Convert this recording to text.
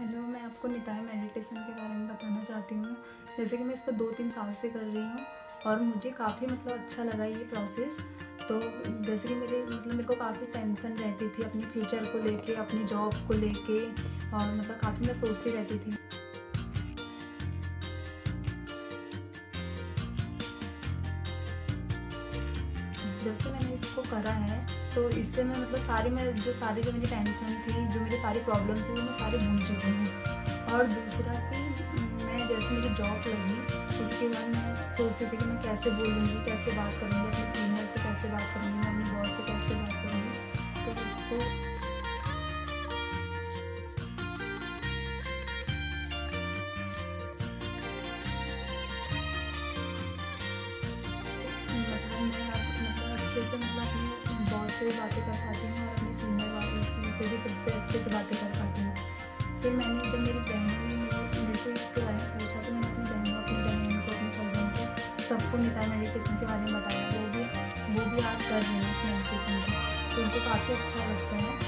Hello, मैं आपको Nitai meditation के बारे में बताना चाहती हूँ। जैसे कि मैं इसको दो तीन साल से कर रही हूँ और मुझे काफ़ी मतलब अच्छा लगा ये प्रोसेस तो जैसे कि मेरे मतलब मेरे को काफ़ी टेंशन रहती थी अपनी फ्यूचर को लेके, अपनी जॉब को लेके और मतलब काफ़ी मैं सोचती रहती थी। जब से मैंने इसको करा है तो इससे मैं मतलब सारी मैं, जो सारी जो मेरी टेंशन थी, जो मेरी सारी प्रॉब्लम थी, वो मैं सारी भूल चुकी हूँ। और दूसरा कि मैं जैसे मेरी जॉब लगी, उसके बाद मैं सोचती थी कि मैं कैसे बोलूँगी, कैसे बात करूँगी, अपने सीनियर से कैसे बात करूँगी अपने बॉस से कैसे बात करूँगी। तो इसको मतलब अच्छे से मतलब अपने से भी बातें कर पाती हूँ और अपने सीनियर वालों से भी सबसे अच्छे से बातें कर पाती हूँ। फिर मैंने जब मेरी बहन ने मेरे से इसके बारे में पूछा तो मैंने अपनी बहनों अपनी बहन को, अपने कज़न को, सबको निता मेडिटेशन के बारे में बताया। वो भी वो भी आज कर रहे हैं इस मेडिटेशन को। तो उनको काफ़ी अच्छा लगता है।